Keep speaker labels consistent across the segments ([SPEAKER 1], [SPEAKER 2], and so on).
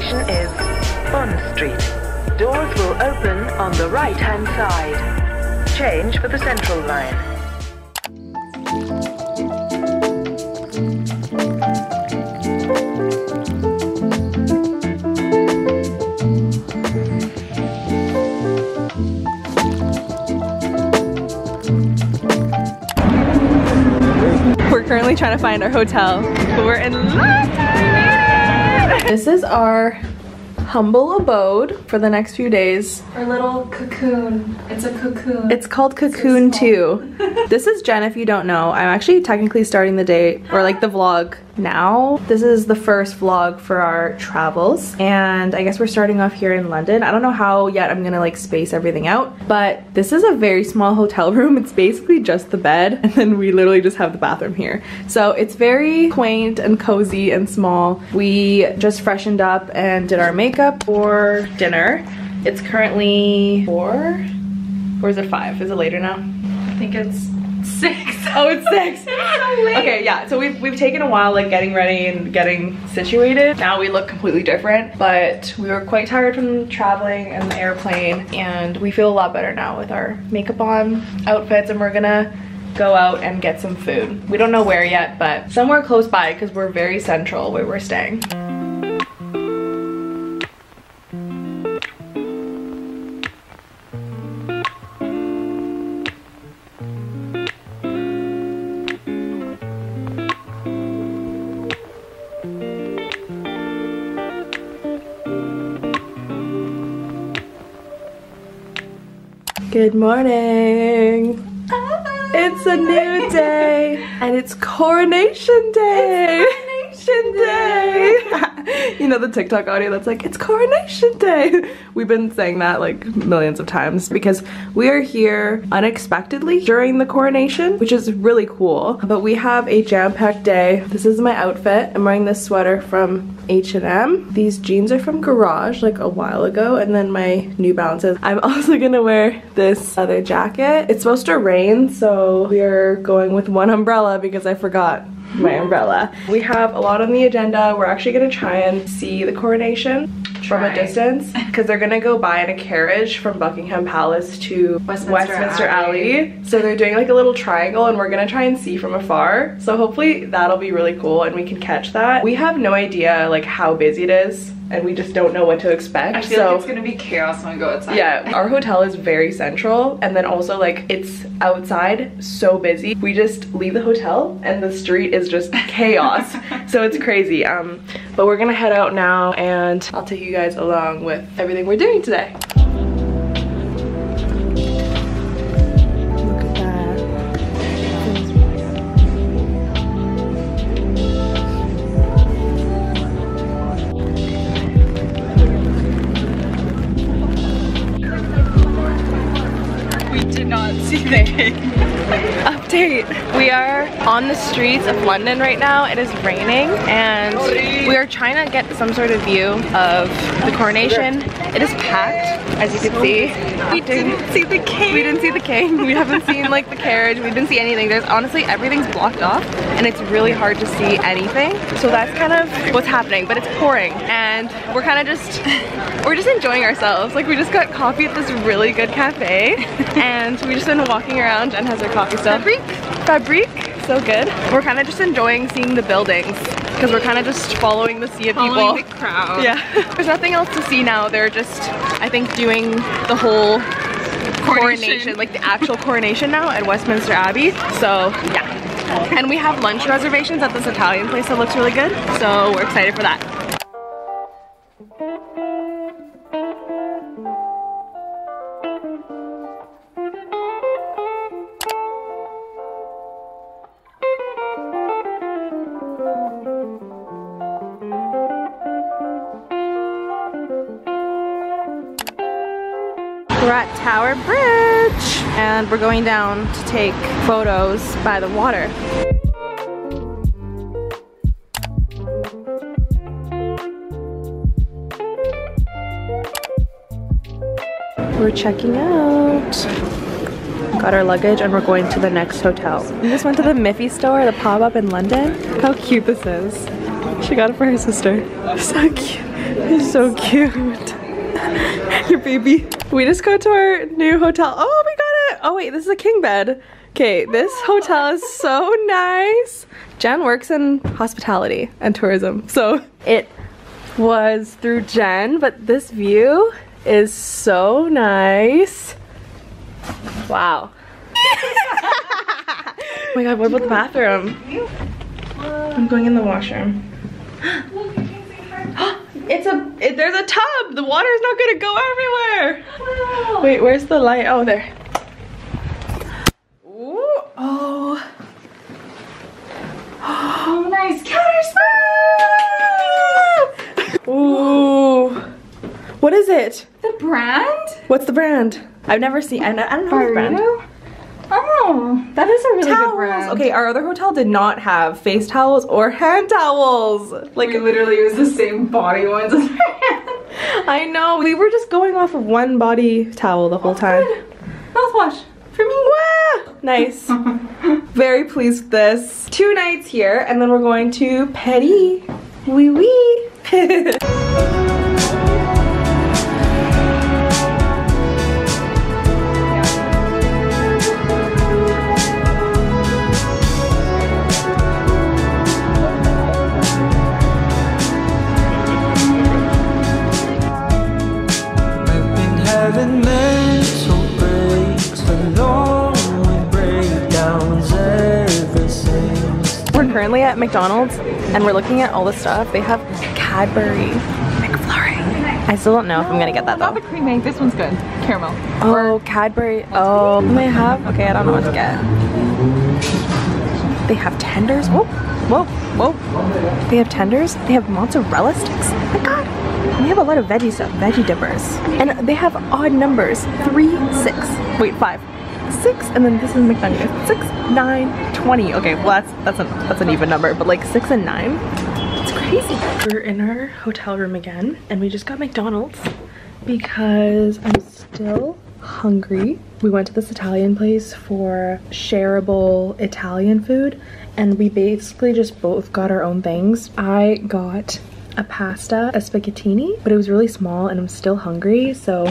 [SPEAKER 1] station is Bond Street. Doors will open on the right-hand side. Change for the Central Line.
[SPEAKER 2] We're currently trying to find our hotel, but we're in London. This is our humble abode for the next few days.
[SPEAKER 3] Our little cocoon. It's a cocoon.
[SPEAKER 2] It's called Cocoon 2. this is Jen if you don't know. I'm actually technically starting the day or like the vlog now. This is the first vlog for our travels and I guess we're starting off here in London. I don't know how yet I'm gonna like space everything out but this is a very small hotel room. It's basically just the bed and then we literally just have the bathroom here. So it's very quaint and cozy and small. We just freshened up and did our makeup for dinner. It's currently four or is it five? Is it later now?
[SPEAKER 3] I think it's six.
[SPEAKER 2] Oh, it's six. okay, yeah. So we've we've taken a while like getting ready and getting situated. Now we look completely different, but we were quite tired from traveling and the airplane, and we feel a lot better now with our makeup on, outfits, and we're gonna go out and get some food. We don't know where yet, but somewhere close by because we're very central where we're staying. Good morning. It's a new day and it's coronation day. coronation day. you know the TikTok audio that's like, it's coronation day. We've been saying that like millions of times because we are here unexpectedly during the coronation, which is really cool. But we have a jam-packed day. This is my outfit. I'm wearing this sweater from H&M. These jeans are from Garage like a while ago and then my New Balances. I'm also gonna wear this other jacket. It's supposed to rain so we're going with one umbrella because I forgot my umbrella. We have a lot on the agenda. We're actually gonna try and see the coronation from a distance because they're gonna go by in a carriage from Buckingham Palace to
[SPEAKER 3] Westminster
[SPEAKER 2] Westminster,
[SPEAKER 3] Abbey.
[SPEAKER 2] Alley. So they're doing like a little triangle and we're gonna try and see from afar. So hopefully that'll be really cool and we can catch that. We have no idea like how busy it is and we just don't know what to expect.
[SPEAKER 3] I feel
[SPEAKER 2] so
[SPEAKER 3] like it's gonna be chaos when we go outside.
[SPEAKER 2] yeah, our hotel is very central and then also like it's outside so busy. We just leave the hotel and the street is just chaos. so it's crazy. Um but we're to head out now and I'll take you guys along with everything we're doing today. Update. We are on the streets of London right now. It is raining and we are trying to get some sort of view of the coronation. It is packed, as you can see. We didn't see the king. We didn't see the king. We haven't seen like the carriage. We didn't see anything. There's honestly everything's blocked off and it's really hard to see anything. So that's kind of what's happening, but it's pouring and we're kind of just we're just enjoying ourselves. Like we just got coffee at this really good cafe and we just been walking around and has our coffee stuff. Fabrique. Fabrique. So good. We're kind of just enjoying seeing the buildings because we're kind of just following the sea of people.
[SPEAKER 3] Following the crowd.
[SPEAKER 2] Yeah. There's nothing else to see now. They're just, I think, doing the whole coronation,
[SPEAKER 3] Coronation.
[SPEAKER 2] like the actual coronation now at Westminster Abbey. So, yeah. And we have lunch reservations at this Italian place that looks really good. So we're excited for that. And we're going down to take photos by the water. We're checking out. Got our luggage and we're going to the next hotel. We just went to the Miffy store, the pop-up in London. Look how cute this is. She got it for her sister. So cute. He's so cute. Your baby. We just go to our new hotel. Oh, got it. Oh wait, this is a king bed. Okay, this hotel is so nice. Jen works in hospitality and tourism. So it was through Jen, but this view is so nice. Wow. oh my god, what about the bathroom? I'm going in the washroom. it's a, it, there's a tub. The water's not gonna go everywhere. Wait, where's the light? Oh, there. Ooh, oh.
[SPEAKER 3] Oh, nice counter
[SPEAKER 2] Ooh. What is it?
[SPEAKER 3] The brand?
[SPEAKER 2] What's the brand? I've never seen, I don't, know the brand.
[SPEAKER 3] Oh, that is a really good brand.
[SPEAKER 2] Okay, our other hotel did not have face towels or hand towels. Like,
[SPEAKER 3] we literally use the same body ones as.
[SPEAKER 2] I know. We were just going off of one body towel the whole oh, time.
[SPEAKER 3] Mouthwash for me.
[SPEAKER 2] Nice. Very pleased with this. Two nights here, and then we're going to Petty. Wee wee. McDonald's, and we're looking at all the stuff. They have Cadbury McFlurry. I still don't know if I'm gonna get that
[SPEAKER 3] Not the cream egg. This one's good. Caramel.
[SPEAKER 2] Oh, Cadbury. Oh, they have? Okay, I don't know what to get. They have tenders. Whoa, whoa, whoa. They have tenders. They have mozzarella sticks. Oh my god. And they have a lot of veggie stuff, veggie dippers. And they have odd numbers. Three, six. Wait, five. Six, and then this is McNugget. Six, nine, twenty. Okay, well that's that's an that's an even number, but like six and nine. It's crazy. We're in our hotel room again, and we just got McDonald's because I'm still hungry. We went to this Italian place for shareable Italian food and we basically just both got our own things. I got a pasta, a spaghettini, but it was really small and I'm still hungry, so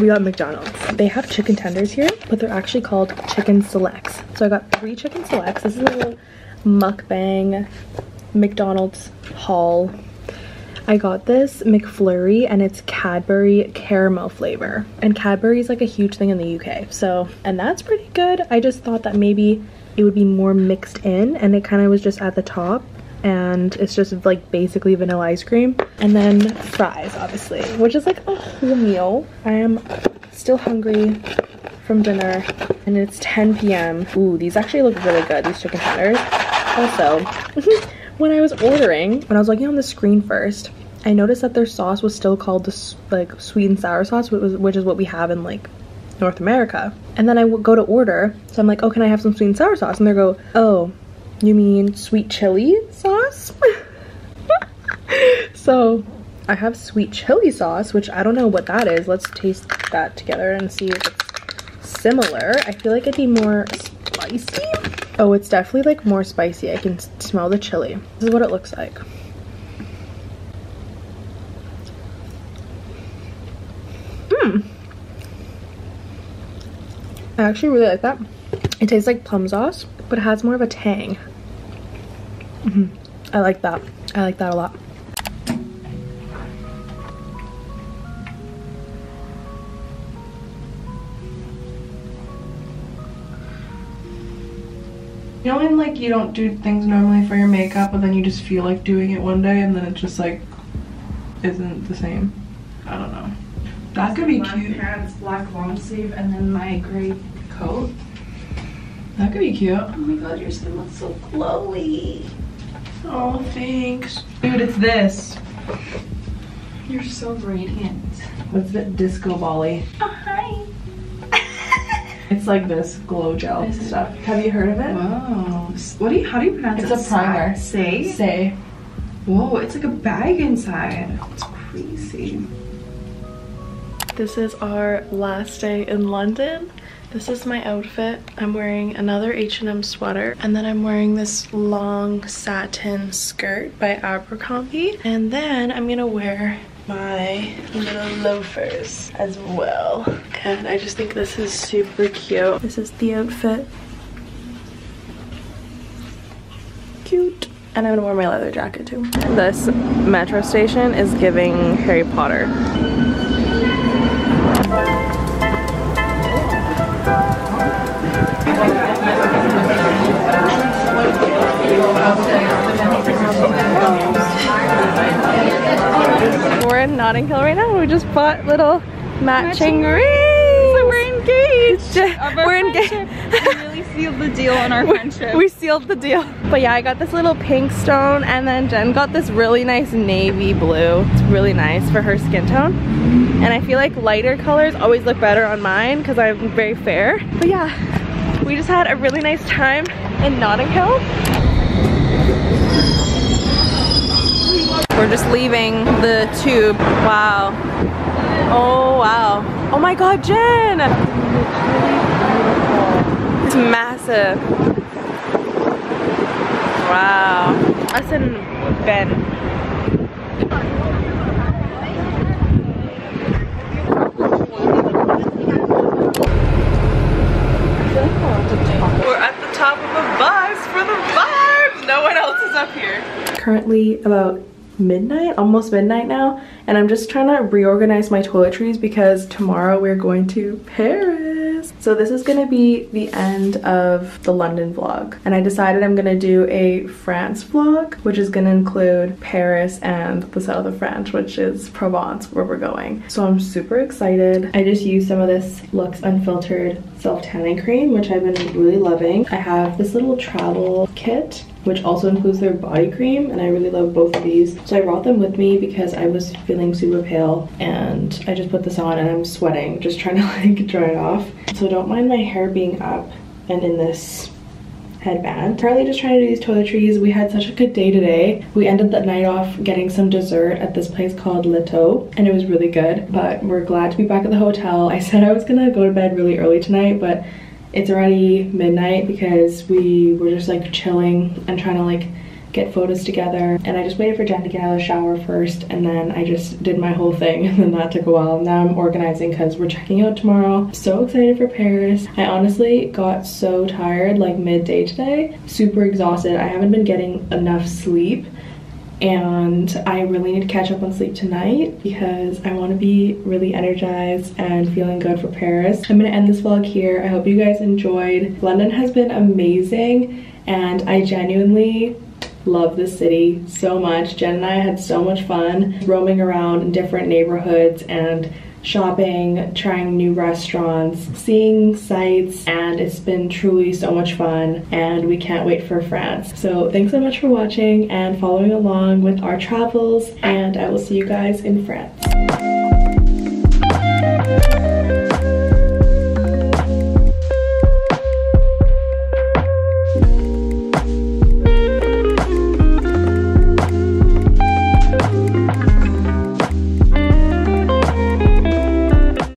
[SPEAKER 2] we got McDonald's. They have chicken tenders here, but they're actually called chicken selects. So I got three chicken selects. This is a little mukbang McDonald's haul I got this McFlurry and it's Cadbury caramel flavor. And Cadbury is like a huge thing in the UK. So, and that's pretty good. I just thought that maybe it would be more mixed in and it kind of was just at the top and it's just like basically vanilla ice cream. And then fries, obviously, which is like a whole meal. I am still hungry from dinner and it's 10 p.m. Ooh, these actually look really good, these chicken tenders. Also, when I was ordering, when I was looking on the screen first, I noticed that their sauce was still called the like sweet and sour sauce, which, is what we have in like North America. And then I go to order, so I'm like, oh, can I have some sweet and sour sauce? And they go, oh, you mean sweet chili sauce? so I have sweet chili sauce, which I don't know what that is. Let's taste that together and see if it's similar. I feel like it'd be more spicy. Oh, it's definitely like more spicy. I can smell the chili. This is what it looks like. Hmm. I actually really like that. It tastes like plum sauce, but it has more of a tang. hmm I like that. I like that a lot.
[SPEAKER 4] You know when like you don't do things normally for your makeup but then you just feel like doing it one day and then it just like isn't the same. I don't know. That could be
[SPEAKER 3] black
[SPEAKER 4] cute.
[SPEAKER 3] pants, black long sleeve, and then my gray coat.
[SPEAKER 4] That could be cute.
[SPEAKER 3] Oh my god, your skin looks so glowy.
[SPEAKER 4] Oh, thanks. Dude, it's this.
[SPEAKER 3] You're so radiant.
[SPEAKER 4] What's that Disco Bali.
[SPEAKER 3] Oh, hi.
[SPEAKER 4] It's like this glow gel
[SPEAKER 3] Is it?
[SPEAKER 4] stuff. Have you heard of it?
[SPEAKER 3] Whoa. What do you, how do you pronounce
[SPEAKER 4] It's
[SPEAKER 3] it?
[SPEAKER 4] It's a primer.
[SPEAKER 3] Say?
[SPEAKER 4] Say.
[SPEAKER 3] Whoa, it's like a bag inside. It's crazy.
[SPEAKER 2] This is our last day in London. This is my outfit. I'm wearing another H&M sweater and then I'm wearing this long satin skirt by Abercrombie and then I'm gonna wear my little loafers as well. And I just think this is super cute. This is the outfit. Cute. And I'm gonna wear my leather jacket too. This metro station is giving Harry Potter. In Notting Hill right now. We just bought little matching, rings. So we're engaged. We're engaged.
[SPEAKER 3] we really sealed the deal on our friendship.
[SPEAKER 2] We sealed the deal. But yeah, I got this little pink stone and then Jen got this really nice navy blue. It's really nice for her skin tone. And I feel like lighter colors always look better on mine because I'm very fair. But yeah, we just had a really nice time in Notting Hill. We're just leaving the tube. Wow. Oh, wow. Oh my God, Jen! It's massive. Wow. Us and Ben. We're at the top of the bus for the vibes! No one else is up here. Currently about midnight, almost midnight now, and I'm just trying to reorganize my toiletries because tomorrow we're going to Paris. So this is gonna be the end of the London vlog, and I decided I'm gonna do a France vlog, which is gonna include Paris and the south of France, which is Provence, where we're going. So I'm super excited. I just used some of this Lux Unfiltered Self-Tanning Cream, which I've been really loving. I have this little travel kit which also includes their body cream and I really love both of these. So I brought them with me because I was feeling super pale and I just put this on and I'm sweating just trying to like dry it off. So don't mind my hair being up and in this headband. Currently just trying to do these toiletries. We had such a good day today. We ended the night off getting some dessert at this place called Leto and it was really good but we're glad to be back at the hotel. I said I was gonna go to bed really early tonight but it's already midnight because we were just like chilling and trying to like get photos together and I just waited for Jen to get out of the shower first and then I just did my whole thing and then that took a while. Now I'm organizing because we're checking out tomorrow. So excited for Paris. I honestly got so tired like midday today. Super exhausted. I haven't been getting enough sleep and I really need to catch up on sleep tonight because I want to be really energized and feeling good for Paris. I'm going to end this vlog here. I hope you guys enjoyed. London has been amazing and I genuinely love the city so much. Jen and I had so much fun roaming around in different neighborhoods and shopping, trying new restaurants, seeing sights, and it's been truly so much fun and we can't wait for France. So thanks so much for watching and following along with our travels and I will see you guys in France.